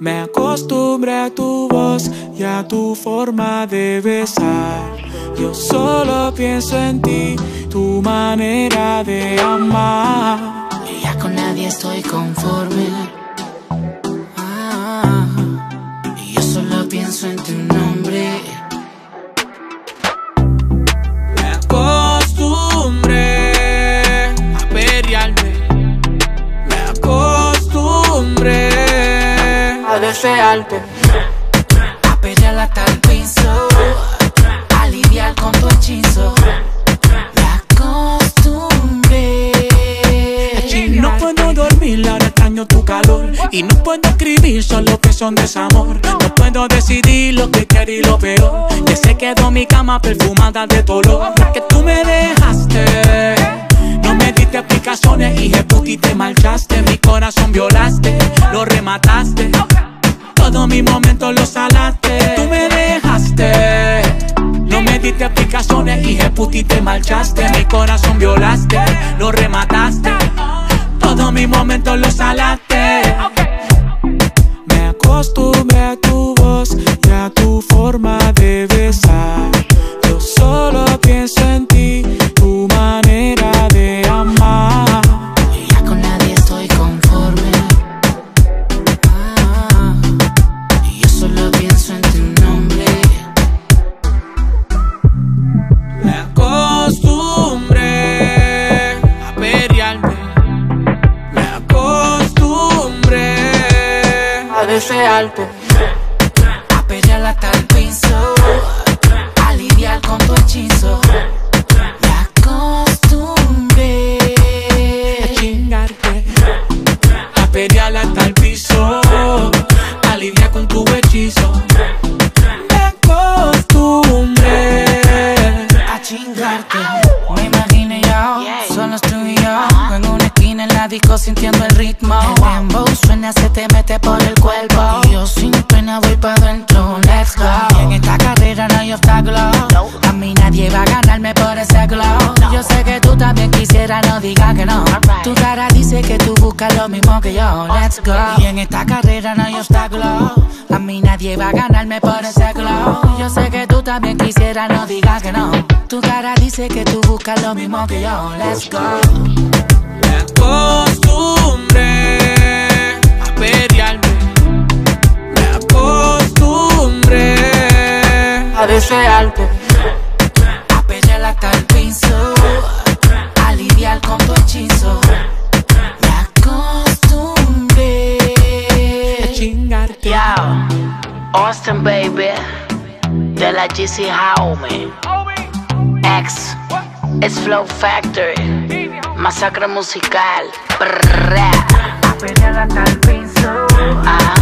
Me acostumbré a tu voz y a tu forma de besar. Yo solo pienso en ti, tu manera de amar. Ya con nadie estoy conforme. Ah, y yo solo pienso en tu a desearte. A pelear hasta el piso. A lidiar con tu hechizo. Me acostumbré. Y no puedo dormir, ahora extraño tu calor. Y no puedo escribir solo que son desamor. No puedo decidir lo que quiero y lo peor. Que se quedó mi cama perfumada de dolor. Que tú me dejaste. No me diste explicaciones y y te marchaste. Mi corazón violaste, lo remataste. Todos mis momentos los salaste. Tú me dejaste. No me diste explicaciones y y te marchaste. Mi corazón violaste, lo remataste. Todos mis momentos los salaste. Me acostumbré a tu desearte. Disco sintiendo el ritmo. El dembow suena, se te mete por el cuerpo. Y yo sin pena voy para adentro, let's go. Y en esta carrera no hay obstáculo. A mí nadie va a ganarme por ese glow. Yo sé que tú también quisieras, no digas que no. Tu cara dice que tú buscas lo mismo que yo, let's go. Y en esta carrera no hay obstáculo. A mí nadie va a ganarme por ese glow. Yo sé que tú también quisieras, no digas que no. Tu cara dice que tú buscas lo mismo que yo, let's go. Me acostumbré a pelearme. Me acostumbré a desearte. Austin, baby, de la GC Home. X, es Flow Factory, masacre musical. Brrra. Apenas hasta el piso. Ah.